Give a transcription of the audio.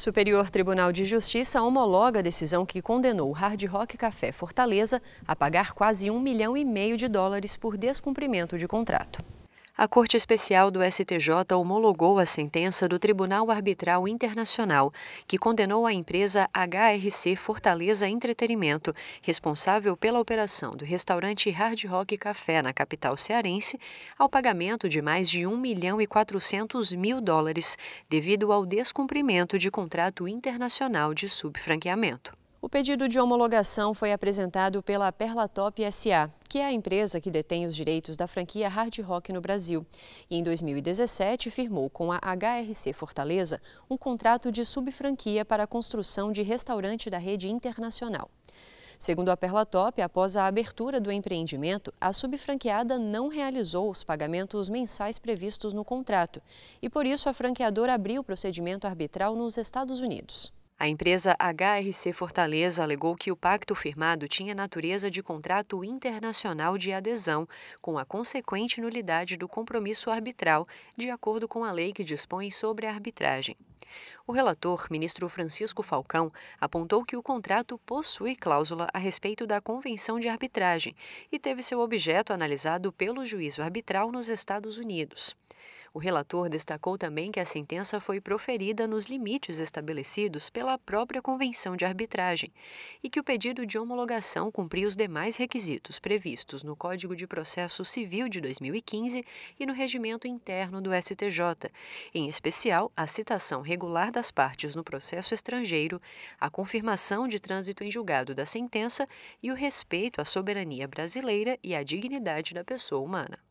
Superior Tribunal de Justiça homologa a decisão que condenou o Hard Rock Café Fortaleza a pagar quase um milhão e meio de dólares por descumprimento de contrato. A Corte Especial do STJ homologou a sentença do Tribunal Arbitral Internacional, que condenou a empresa HRC Fortaleza Entretenimento, responsável pela operação do restaurante Hard Rock Café na capital cearense, ao pagamento de mais de 1 milhão e 400 mil dólares, devido ao descumprimento de contrato internacional de subfranqueamento. O pedido de homologação foi apresentado pela Perlatop SA, que é a empresa que detém os direitos da franquia Hard Rock no Brasil. E em 2017 firmou com a HRC Fortaleza um contrato de subfranquia para a construção de restaurante da rede internacional. Segundo a Perlatop, após a abertura do empreendimento, a subfranqueada não realizou os pagamentos mensais previstos no contrato e, por isso, a franqueadora abriu o procedimento arbitral nos Estados Unidos. A empresa HRC Fortaleza alegou que o pacto firmado tinha natureza de contrato internacional de adesão, com a consequente nulidade do compromisso arbitral, de acordo com a lei que dispõe sobre a arbitragem. O relator, ministro Francisco Falcão, apontou que o contrato possui cláusula a respeito da convenção de arbitragem e teve seu objeto analisado pelo juízo arbitral nos Estados Unidos. O relator destacou também que a sentença foi proferida nos limites estabelecidos pela própria Convenção de Arbitragem e que o pedido de homologação cumpria os demais requisitos previstos no Código de Processo Civil de 2015 e no regimento interno do STJ, em especial a citação regular das partes no processo estrangeiro, a confirmação de trânsito em julgado da sentença e o respeito à soberania brasileira e à dignidade da pessoa humana.